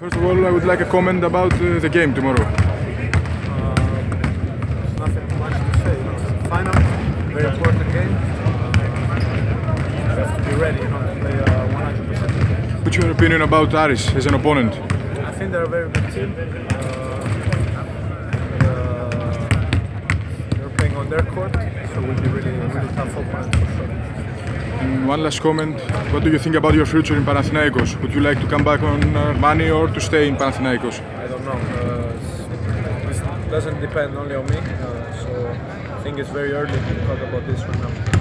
First of all, I would like a comment about uh, the game tomorrow. Nothing much to say. Final, very important game. Have to be ready, you know, to play uh, 100%. What's your opinion about Aris as an opponent? I think they're a very good team. Uh, uh, they're playing on their court, so it will be really, really tough opponent for sure. And one last comment. What do you think about your future in Panathinaikos? Would you like to come back on money or to stay in Panathinaikos? I don't know. Uh, doesn't depend only on me, uh, so I think it's very early to talk about this right now.